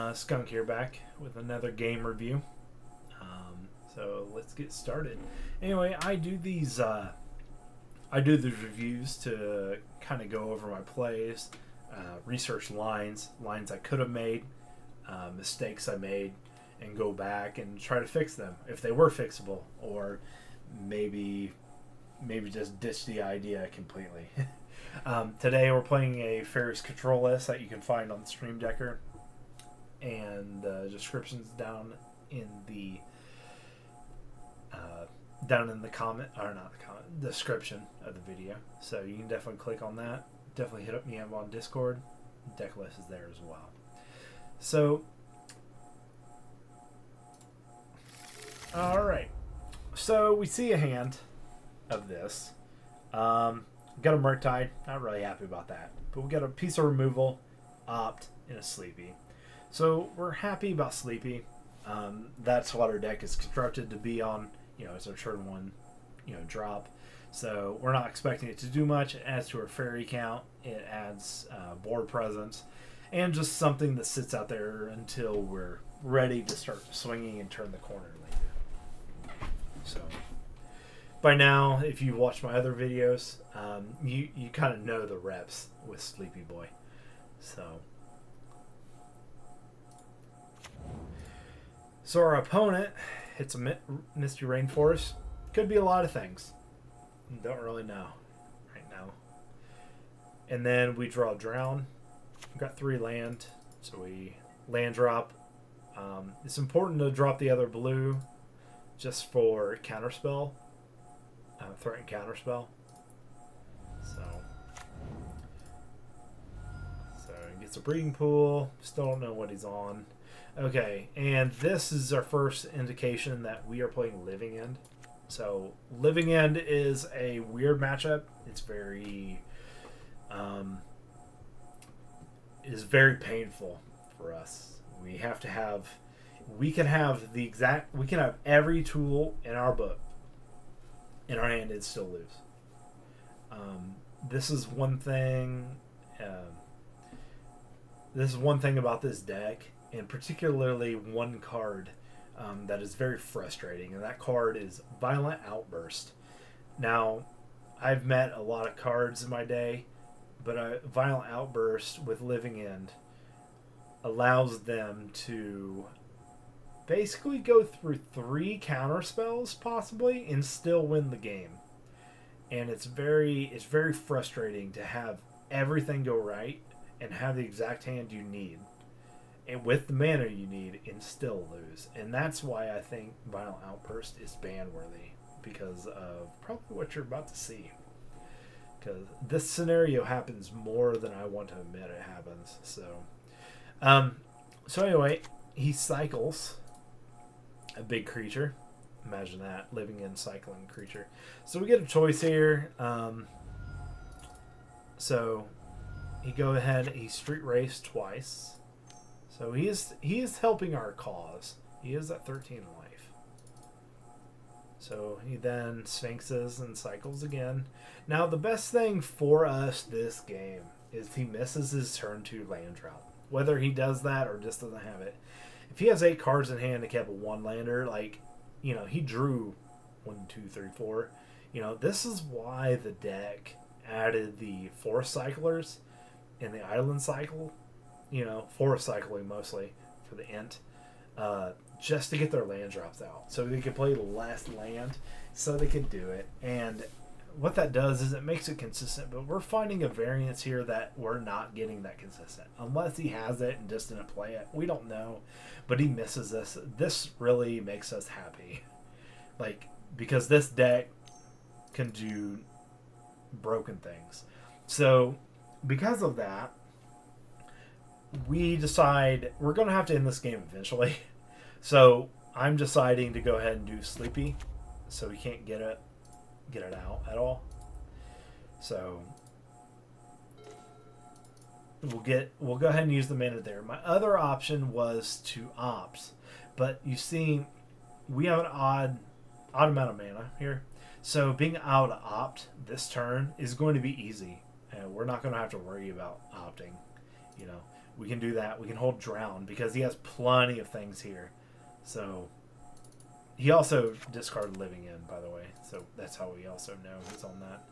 Uh, Skunk here back with another game review. Um, so let's get started. Anyway, I do these uh, I do these reviews to kind of go over my plays, uh, research lines, lines I could have made, uh, mistakes I made, and go back and try to fix them if they were fixable, or maybe maybe just ditch the idea completely. um, today we're playing a Faeries Control S that you can find on the Stream Decker, and the descriptions down in the uh, down in the comment or not the comment description of the video. So you can definitely click on that. Definitely hit up me up on Discord. Deck list is there as well. So all right. So we see a hand of this. Um, got a Murktide. Not really happy about that. But we got a piece of removal, opt, and a sleepy. So we're happy about sleepy. Um, that's what our deck is constructed to be on. You know, it's our turn one, you know, drop. So we're not expecting it to do much. It adds to our fairy count. It adds uh, board presence, and just something that sits out there until we're ready to start swinging and turn the corner later. So by now, if you've watched my other videos, um, you you kind of know the reps with Sleepy Boy. So. So our opponent hits a Misty Rainforest. Could be a lot of things. Don't really know right now. And then we draw Drown. We've got three land, so we land drop. Um, it's important to drop the other blue just for counterspell, uh, threaten counterspell. So, so he gets a breeding pool. Still don't know what he's on. Okay, and this is our first indication that we are playing Living End. So, Living End is a weird matchup. It's very, um, is very painful for us. We have to have, we can have the exact, we can have every tool in our book in our hand and still lose. Um, this is one thing. Um, this is one thing about this deck and particularly one card um, that is very frustrating, and that card is Violent Outburst. Now, I've met a lot of cards in my day, but a Violent Outburst with Living End allows them to basically go through three counter spells possibly and still win the game. And it's very it's very frustrating to have everything go right and have the exact hand you need and with the mana you need and still lose. And that's why I think Violent Outburst is ban worthy because of probably what you're about to see. Because this scenario happens more than I want to admit it happens. So, um, so anyway, he cycles a big creature. Imagine that Living End cycling creature. So we get a choice here. Um, so he go ahead. He street race twice. So he is he is helping our cause. He is at 13 life. So he then sphinxes and cycles again. Now the best thing for us this game is he misses his turn two land drop. Whether he does that or just doesn't have it. If he has eight cards in hand and kept a one lander, like, you know, he drew one, two, three, four. You know, this is why the deck added the forest cyclers and the island cycle you know, forest cycling mostly for the int, uh, just to get their land drops out, so they can play less land, so they can do it. And what that does is it makes it consistent. But we're finding a variance here that we're not getting that consistent, unless he has it and just didn't play it. We don't know, but he misses this. This really makes us happy, like because this deck can do broken things. So because of that, we decide we're going to have to end this game eventually. So I'm deciding to go ahead and do Sleepy, so we can't get it get it out at all. So we'll get we'll go ahead and use the mana there. My other option was to opt, but you see, we have an odd odd amount of mana here. So being out of opt this turn is going to be easy, and we're not going to have to worry about opting. You know, we can do that. We can hold drown because he has plenty of things here. So he also discarded Living End, by the way. So that's how we also know he's on that.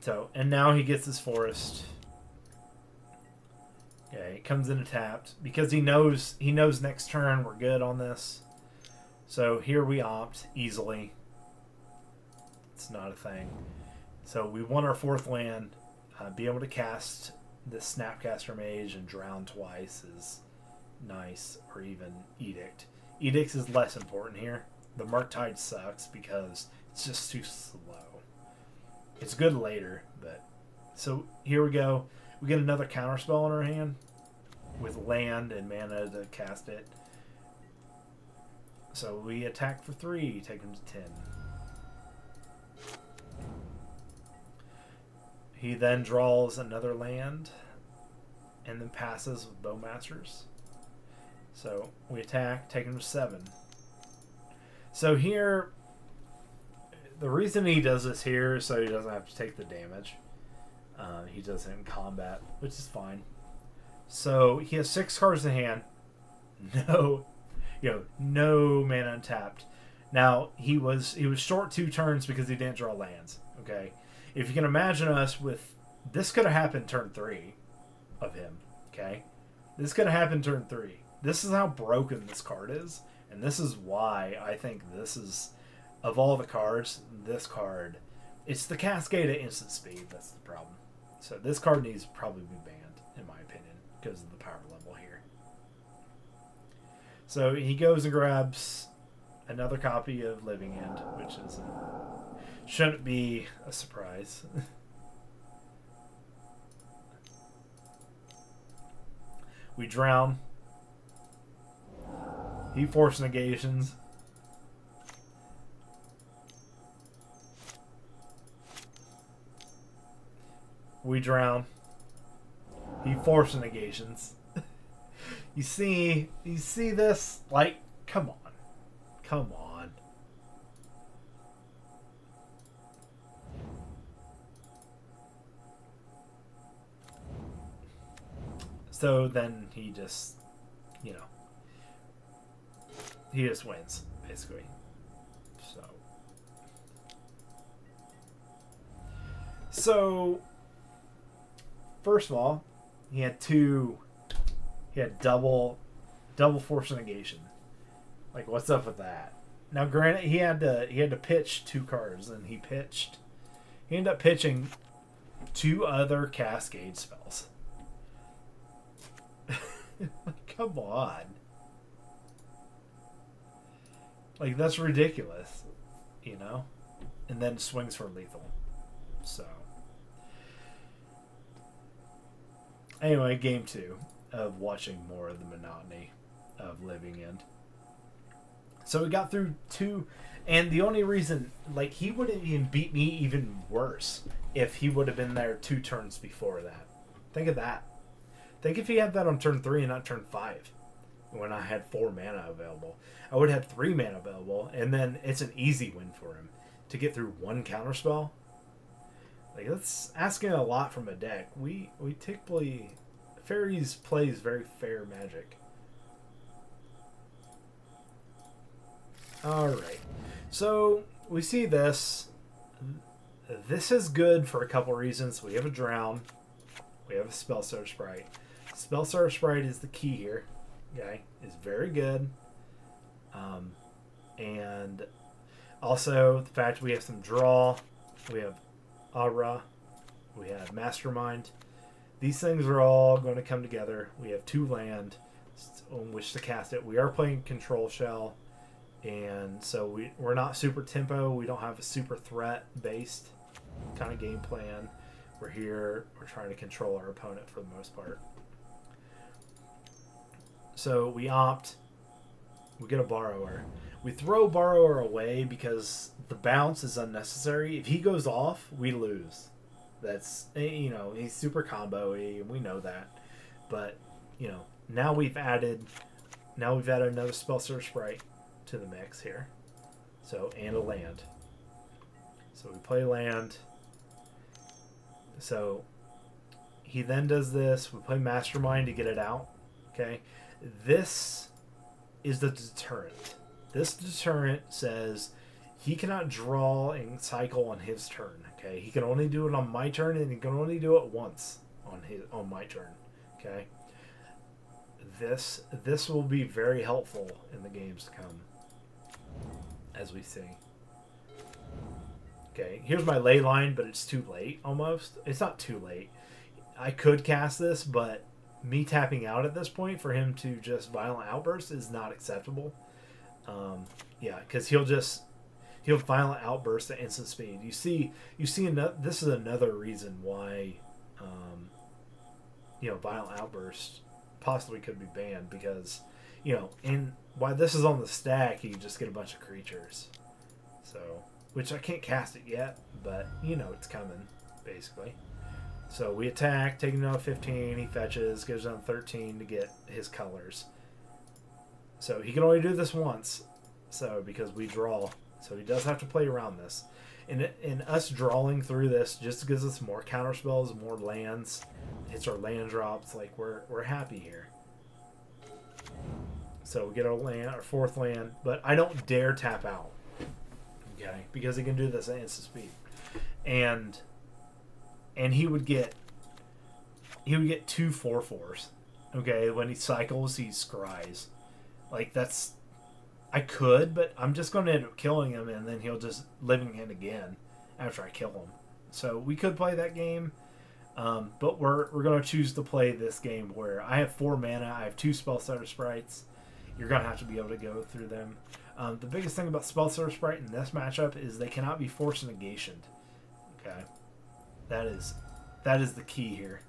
So and now he gets his forest. Okay, it comes in tapped because he knows he knows next turn we're good on this. So here we opt easily. It's not a thing. So we want our fourth land. Uh, be able to cast the Snapcaster Mage and drown twice is nice, or even Edict. Edict is less important here. The Murktide sucks because it's just too slow. It's good later, but so here we go. We get another counterspell in our hand with land and mana to cast it. So we attack for three, take him to ten. He then draws another land and then passes with Bowmasters. So we attack, take him to seven. So here, the reason he does this here is so he doesn't have to take the damage. Uh, he does it in combat, which is fine. So he has six cards in hand. No, you know, no mana untapped. Now he was he was short two turns because he didn't draw lands. Okay, if you can imagine us with this could have happened turn three of him. Okay, this could have happened turn three. This is how broken this card is, and this is why I think this is of all the cards, this card, it's the Cascade at instant speed. That's the problem. So this card needs to probably be banned, in my opinion, because of the power level here. So he goes and grabs another copy of Living End, which is shouldn't be a surprise. we drown. He force negations. We drown. He force negations. you see, you see this? Like, come on. Come on. So then he just, you know, he just wins, basically. So. So, first of all, he had two, he had double, double force negation. Like, what's up with that? Now, granted, he had to he had to pitch two cards, and he pitched. He ended up pitching two other cascade spells. Come on. Like that's ridiculous, you know? And then swings for lethal. So Anyway, game 2 of watching more of the monotony of Living End. So we got through two and the only reason like he would have even beat me even worse if he would have been there two turns before that. Think of that. Think if he had that on turn three and not turn five, when I had four mana available. I would have three mana available, and then it's an easy win for him to get through one counterspell. Like that's asking a lot from a deck. We we typically fairies plays very fair magic. All right, so we see this. This is good for a couple reasons. We have a drown. We have a Spellstutter Sprite. Spellstutter Sprite is the key here. Okay, is very good. Um, and also the fact we have some draw. We have Aura. We have Mastermind. These things are all going to come together. We have two land on which to cast it. We are playing Control Shell, and so we, we're not super tempo. We don't have a super threat based kind of game plan. We're here, we're trying to control our opponent for the most part. So we opt, we get a borrower. We throw borrower away because the bounce is unnecessary. If he goes off, we lose. That's eh, you know he's super combo and we know that. But you know now we've added now we've added another Spellstutter Sprite to the mix here. So and a land. So we play land. So he then does this. We play Mastermind to get it out. Okay, this is the deterrent. This deterrent says he cannot draw and cycle on his turn. Okay, he can only do it on my turn, and he can only do it once on his on my turn. Okay, this this will be very helpful in the games to come, as we see. Okay, here's my Leyline, but it's too late almost. It's not too late. I could cast this, but me tapping out at this point for him to just violent outburst is not acceptable. Um, yeah, because he'll just he'll violent outburst at instant speed. You see, you see, another, this is another reason why, um, you know, violent outburst possibly could be banned because, you know, and why this is on the stack, you just get a bunch of creatures. So, which I can't cast it yet, but you know it's coming, basically. So we attack, taking down 15, he fetches, goes down 13 to get his colors. So he can only do this once, so because we draw. So he does have to play around this. And, in us drawing through this just gives us more counter spells, more lands, hits our land drops. Like we're we're happy here. So we get our land, our fourth land, but I don't dare tap out. Okay, because he can do this at instant speed, and and he would get he would get two four fours. Okay, when he cycles, he scries. Like that's I could, but I'm just going to end up killing him, and then he'll just Living End again after I kill him. So we could play that game, um, but we're we're going to choose to play this game where I have four mana, I have two Spellstutter Sprites. You're going to have to be able to go through them. Um, the biggest thing about Spellstutter Sprite in this matchup is they cannot be force negationed. Okay, that is that is the key here.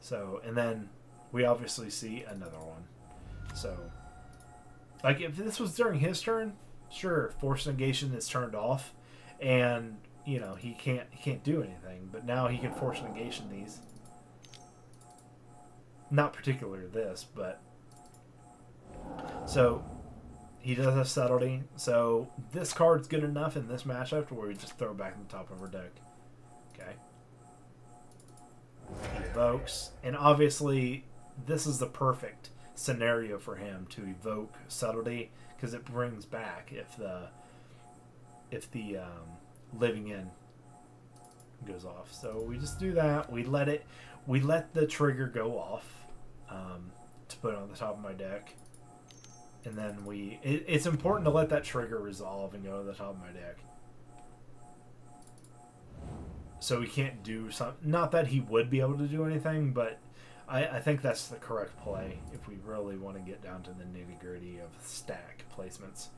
So and then we obviously see another one. So like if this was during his turn, sure, force negation is turned off, and you know he can't he can't do anything. But now he can force negation these. Not particularly this, but so he does have subtlety. So this card's good enough in this matchup to where we just throw back in the top of our deck. Okay. Evokes, and obviously this is the perfect scenario for him to evoke subtlety because it brings back if the if the um, Living End goes off. So we just do that. We let it. We let the trigger go off um, to put on the top of my deck, and then we. It, it's important to let that trigger resolve and go to the top of my deck. So we can't do something. Not that he would be able to do anything, but I, I think that's the correct play if we really want to get down to the nitty gritty of stack placements.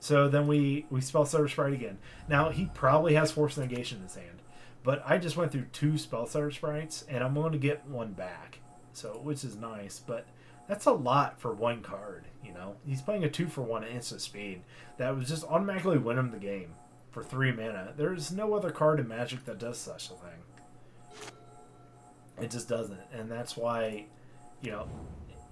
So then we we Spellstutter Sprite again. Now he probably has force negation in his hand, but I just went through two Spellstutter Sprites and I'm going to get one back, so which is nice. But that's a lot for one card. You know, he's playing a two for one instant speed that would just automatically win him the game for three mana. There's no other card in Magic that does such a thing. It just doesn't, and that's why, you know,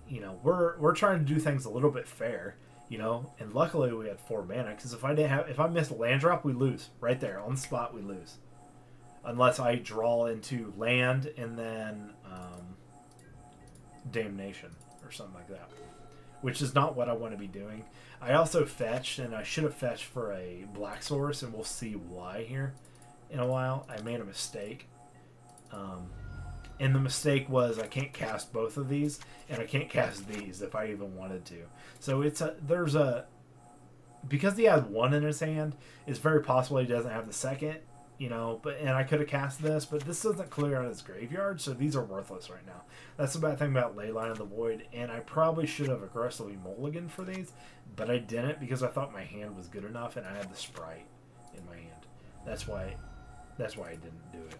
you know we're we're trying to do things a little bit fair, you know. And luckily we had four mana because if I didn't have if I missed land drop, we lose right there on the spot. We lose unless I draw into land and then um, damnation or something like that, which is not what I want to be doing. I also fetched, and I should have fetched for a black source, and we'll see why here in a while. I made a mistake. Um, and the mistake was I can't cast both of these, and I can't cast these if I even wanted to. So it's a there's a because he has one in his hand. It's very possible he doesn't have the second, you know. But and I could have cast this, but this doesn't clear out his graveyard, so these are worthless right now. That's the bad thing about Leyline of the Void, and I probably should have aggressively mulligan for these, but I didn't because I thought my hand was good enough, and I had the sprite in my hand. That's why. That's why I didn't do it.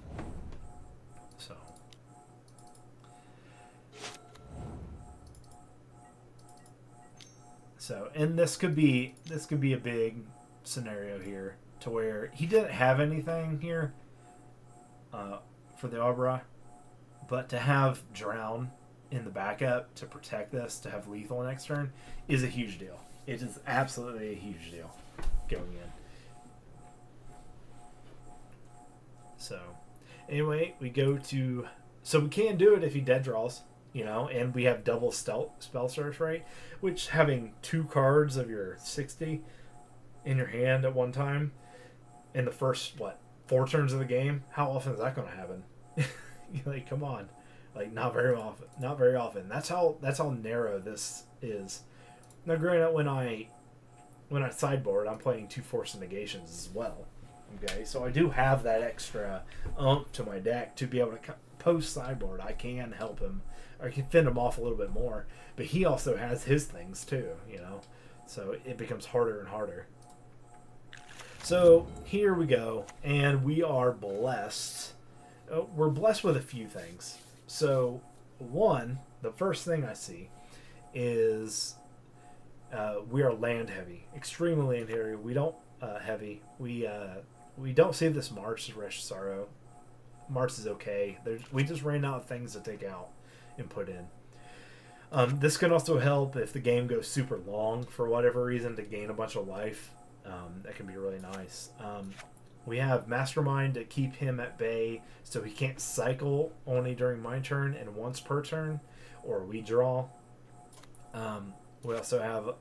So. So, and this could be this could be a big scenario here to where he didn't have anything here uh, for the Arbra, but to have drown in the backup to protect this to have lethal next turn is a huge deal. It is absolutely a huge deal going in. So, anyway, we go to so we can do it if he dead draws, you know, and we have double spell Spellstutter Sprite, which having two cards of your sixty in your hand at one time in the first what four turns of the game, how often is that going to happen? like, come on, like not very often. Not very often. That's how that's how narrow this is. Now, granted, when I when I sideboard, I'm playing two force negations as well. Okay, so I do have that extra ump to my deck to be able to post sideboard. I can help him, I can fend him off a little bit more. But he also has his things too, you know. So it becomes harder and harder. So here we go, and we are blessed. Uh, we're blessed with a few things. So, one, the first thing I see is uh, we are land heavy, extremely land heavy. We don't uh, heavy. We uh, we don't see this March of Wretched Sorrow. March is okay. There's, we just ran out of things to take out and put in. Um, this can also help if the game goes super long for whatever reason to gain a bunch of life. Um, that can be really nice. Um, we have Mastermind to keep him at bay so he can't cycle only during my turn and once per turn, or we draw. Um, we also have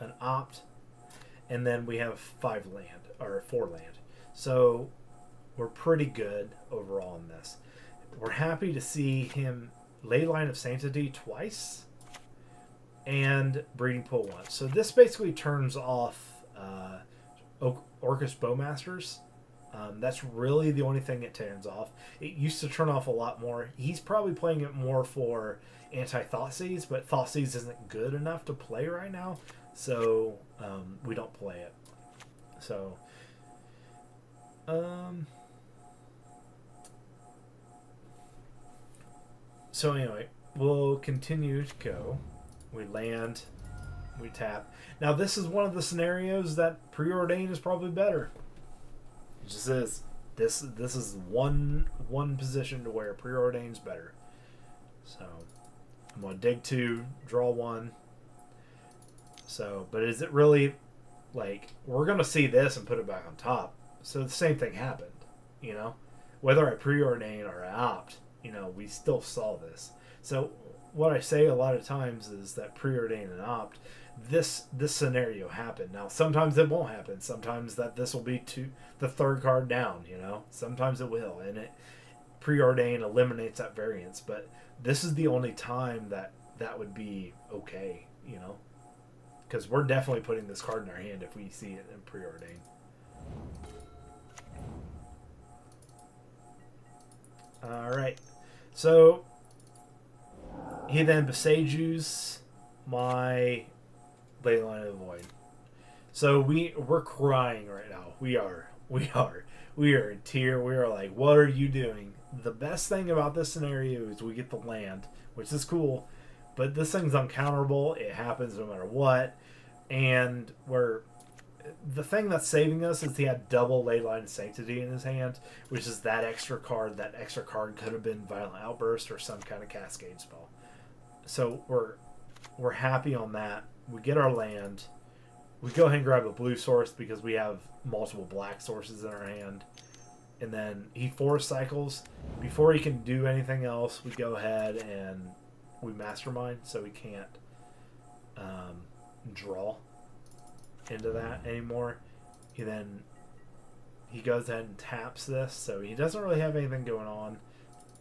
an opt, and then we have five land or four land. So we're pretty good overall in this. We're happy to see him Leyline of Sanctity twice and Breeding Pool once. So this basically turns off uh, Orcish Bowmasters. Um, that's really the only thing it turns off. It used to turn off a lot more. He's probably playing it more for anti Thoughtseize, but Thoughtseize isn't good enough to play right now, so um, we don't play it. So, um, so anyway, we'll continue to go. We land, we tap. Now, this is one of the scenarios that preordained is probably better. It just is. This this is one one position to where preordained's better. So I'm gonna dig two, draw one. So, but is it really like we're gonna see this and put it back on top? So the same thing happened, you know. Whether I preordain or I opt, you know, we still saw this. So what I say a lot of times is that preordain and opt this this scenario happen. Now sometimes it won't happen. Sometimes that this will be to the third card down, you know. Sometimes it will and it preordain eliminates that variance, but this is the only time that that would be okay, you know. Cuz we're definitely putting this card in our hand if we see it in preordain. All right. So he then Boseijus my Leyline of the Void. So we we're crying right now. We are. We are. We are in tear. We are like, what are you doing? The best thing about this scenario is we get the land, which is cool, but this thing's uncounterable. It happens no matter what, and we're the thing that's saving us is he had double Leyline Sanctity in his hand, which is that extra card. That extra card could have been Violent Outburst or some kind of Cascade spell. So we're we're happy on that we get our land. We go ahead and grab a blue source because we have multiple black sources in our hand. And then he force cycles. Before he can do anything else, we go ahead and we mastermind so he can't um, draw into that anymore. He then he goes ahead and taps this, so he doesn't really have anything going on.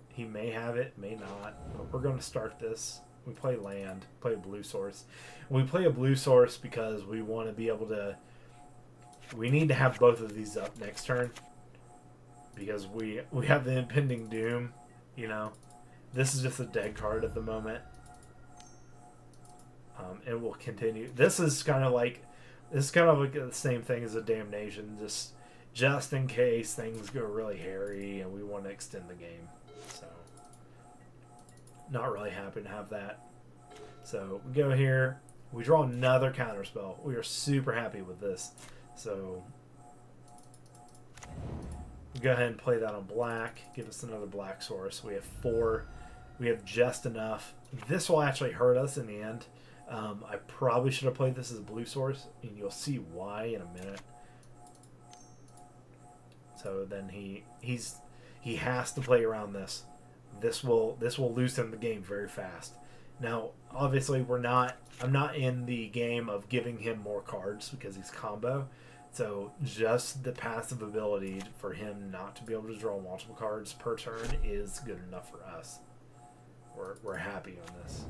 He may have it, may not, but we're going to start this. We play land, play a blue source. We play a blue source because we want to be able to. We need to have both of these up next turn because we we have the impending doom. You know, this is just a dead card at the moment, um, and we'll continue. This is kind of like this is kind of like the same thing as a damnation, just just in case things go really hairy and we want to extend the game. So not really happy to have that. So we go here. We draw another counter spell. We are super happy with this. So go ahead and play that on black. Give us another black source. We have four. We have just enough. This will actually hurt us in the end. Um, I probably should have played this as a blue source, and you'll see why in a minute. So then he he's he has to play around this. This will this will lose him the game very fast. Now, obviously, we're not. I'm not in the game of giving him more cards because he's combo. So just the passive ability for him not to be able to draw multiple cards per turn is good enough for us. We're we're happy on this.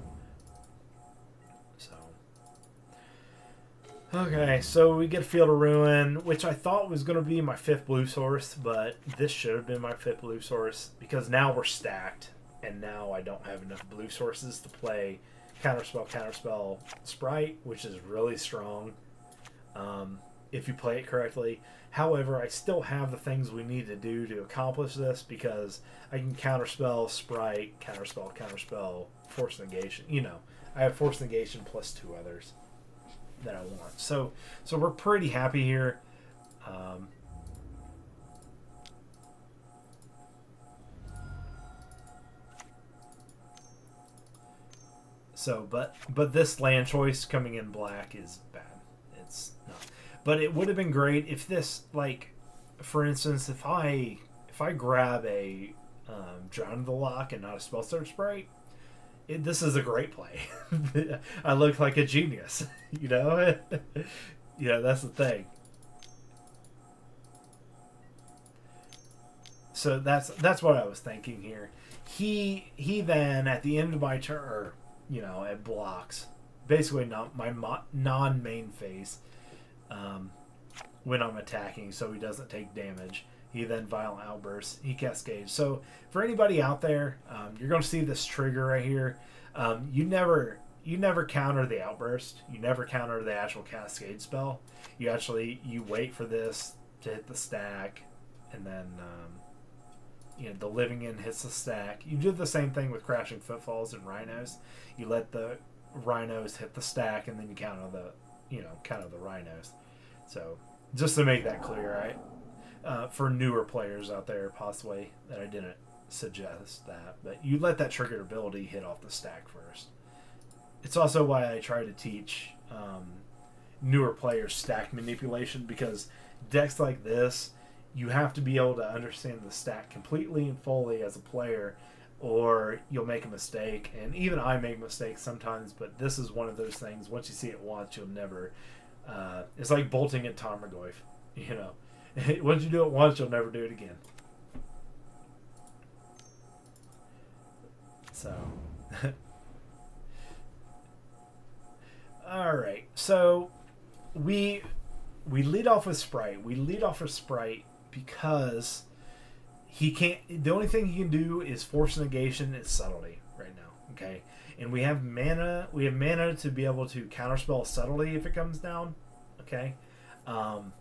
Okay, so we get Field of Ruin, which I thought was going to be my fifth blue source, but this should have been my fifth blue source because now we're stacked, and now I don't have enough blue sources to play Counterspell, Counterspell, Sprite, which is really strong um, if you play it correctly. However, I still have the things we need to do to accomplish this because I can Counterspell, Sprite, Counterspell, Counterspell, Force Negation. You know, I have Force Negation plus two others that I want. So so we're pretty happy here. Um, so but but this land choice coming in black is bad. It's not. But it would have been great if this like for instance if I if I grab a um, Drown the Loch and not a Spellstutter Sprite, it, this is a great play. I look like a genius, you know. you know that's the thing. So that's that's what I was thinking here. He he then at the end of my turn, you know, it blocks basically not my non main phase um, when I'm attacking, so he doesn't take damage. He then violent outbursts. He cascades. So for anybody out there, um, you're going to see this trigger right here. Um, you never you never counter the outburst. You never counter the actual cascade spell. You actually you wait for this to hit the stack, and then um, you know the living end hits the stack. You do the same thing with crashing footfalls and rhinos. You let the rhinos hit the stack, and then you counter the you know counter the rhinos. So just to make that clear, right? Uh, for newer players out there, possibly that I didn't suggest that, but you let that triggered ability hit off the stack first. It's also why I try to teach um, newer players stack manipulation because decks like this, you have to be able to understand the stack completely and fully as a player, or you'll make a mistake. And even I make mistakes sometimes, but this is one of those things. Once you see it once, you'll never. Uh, it's like bolting at Tarmogoyf, you know Once you do it once, you'll never do it again. So. All right. So we we lead off with Sprite. We lead off with Sprite because he can't. The only thing he can do is force negation and subtlety right now. Okay, and we have mana. We have mana to be able to counterspell subtlety if it comes down. Okay, um,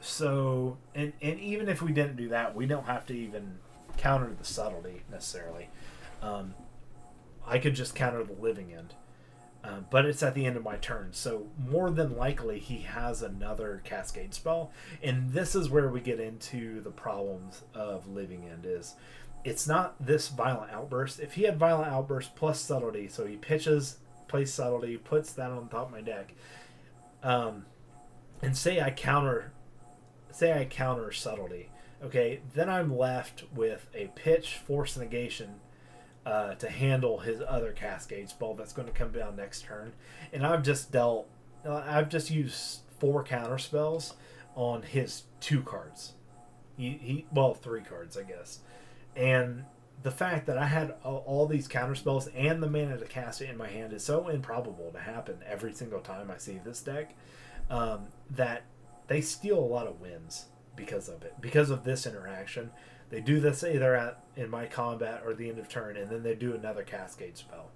so and and even if we didn't do that, we don't have to even counter the subtlety necessarily. Um, I could just counter the living end. Uh, but it's at the end of my turn, so more than likely he has another cascade spell, and this is where we get into the problems of living end. Is it's not this violent outburst. If he had violent outburst plus subtlety, so he pitches, plays subtlety, puts that on top of my deck, um, and say I counter say I counter subtlety, okay, then I'm left with a pitch force negation uh, to handle his other cascade spell that's going to come down next turn, and I've just dealt, uh, I've just used four counter spells on his two cards. He, he well three cards I guess, and the fact that I had all, these counter spells and the mana to cast it in my hand is so improbable to happen every single time I see this deck um, that they steal a lot of wins because of it, because of this interaction. They do this either at in my combat or the end of turn, and then they do another cascade spell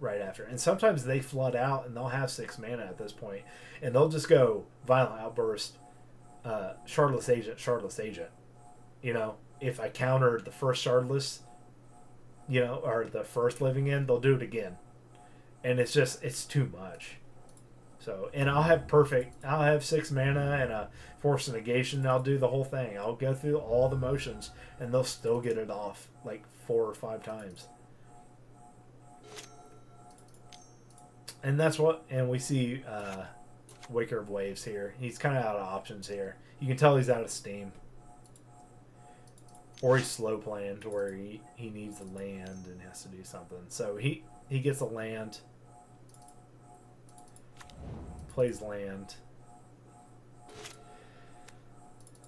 right after. And sometimes they flood out and they'll have six mana at this point, and they'll just go violent outburst, uh, shardless agent, shardless agent. You know, if I countered the first shardless, you know, or the first living end, they'll do it again, and it's just it's too much. So, and I'll have perfect. I'll have six mana and a force negation. I'll do the whole thing. I'll go through all the motions, and they'll still get it off like four or five times. And that's what. And we see uh, Waker of Waves here. He's kind of out of options here. You can tell he's out of steam. or he's slow playing to where he, he needs a land and has to do something. So he he gets a land, plays land.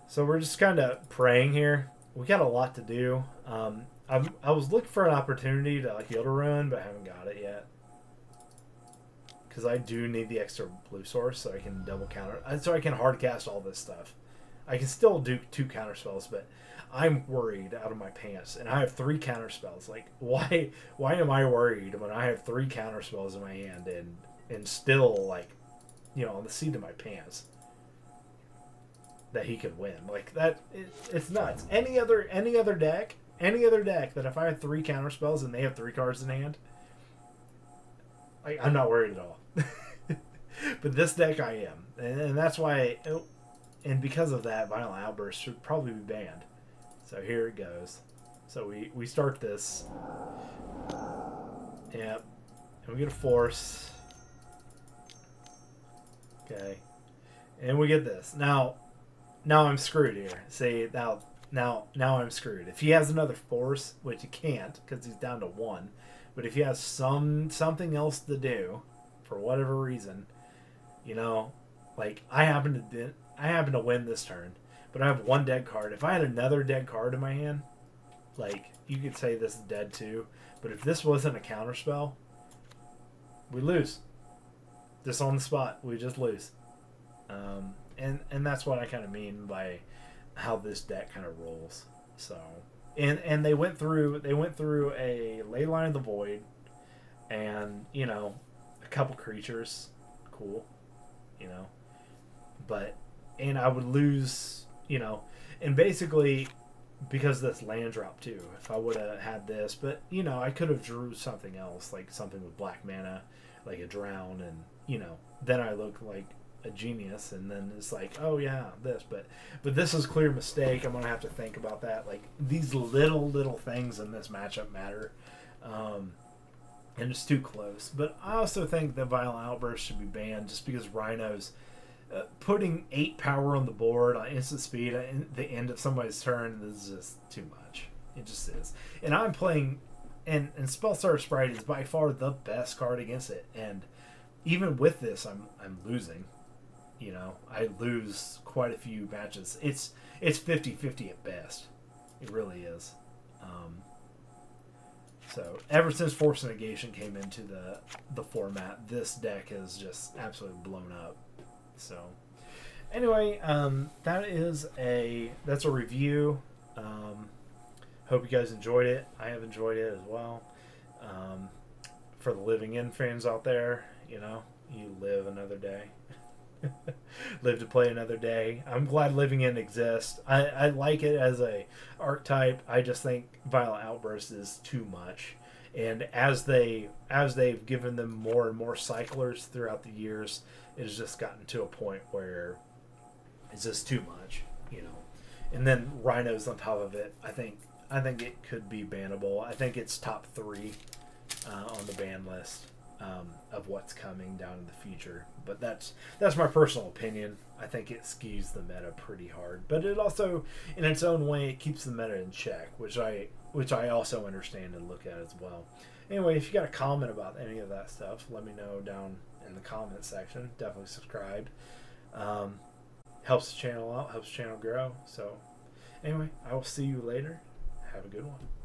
So we're just kind of praying here. We got a lot to do. Um, I'm, I was looking for an opportunity to like Field of Ruin, but I haven't got it yet. Because I do need the extra blue source so I can double counter, uh, so I can hard cast all this stuff. I can still do two counter spells, but I'm worried out of my pants, and I have three counter spells. Like, why? Why am I worried when I have three counter spells in my hand and and still like, you know, on the seat of my pants that he could win? Like that, it, it's nuts. Any other any other deck, any other deck that if I have three counter spells and they have three cards in hand, like I'm not worried at all. but this deck I am, and, and that's why. And because of that, Violent Outburst should probably be banned. So here it goes. So we, we start this. Yep. And we get a force. Okay. And we get this. Now now I'm screwed here. See now now now I'm screwed. If he has another force, which he can't because he's down to one, but if he has some something else to do, for whatever reason, you know, like I happen to I happen to win this turn, but I have one dead card. If I had another dead card in my hand, like you could say this is dead too. But if this wasn't a counterspell, we lose. Just on the spot, we just lose. Um, and and that's what I kind of mean by how this deck kind of rolls. So and and they went through they went through a Leyline of the Void, and you know, a couple creatures, cool, you know, but and I would lose, you know, and basically because this land drop too. If I would have had this, but you know, I could have drew something else, like something with black mana, like a drown, and you know, then I look like a genius, and then it's like, oh yeah, this, but but this is clear mistake. I'm gonna have to think about that. Like these little little things in this matchup matter. Um, and it's too close. But I also think that Violent Outburst should be banned just because Rhinos uh, putting eight power on the board on instant speed at the end of somebody's turn is just too much. It just is. And I'm playing, and and Spellstutter Sprite is by far the best card against it. And even with this, I'm I'm losing. You know, I lose quite a few matches. It's it's 50-50 at best. It really is. Um, so ever since Force Negation came into the the format, this deck has just absolutely blown up. So, anyway, um, that is a that's a review. Um, hope you guys enjoyed it. I have enjoyed it as well. Um, for the Living End fans out there, you know, you live another day. live to play another day. I'm glad Living End exists. I, I like it as a archetype. I just think violent outburst is too much. And as they as they've given them more and more cyclers throughout the years, it has just gotten to a point where it's just too much, you know. And then rhinos on top of it. I think I think it could be bannable. I think it's top three uh, on the ban list um, of what's coming down in the future. But that's that's my personal opinion. I think it skews the meta pretty hard, but it also, in its own way, it keeps the meta in check, which I which I also understand and look at as well. Anyway, if you got a comment about any of that stuff, let me know down in the comment section. Definitely subscribe. Um, helps the channel out, helps the channel grow. So, anyway, I will see you later. Have a good one.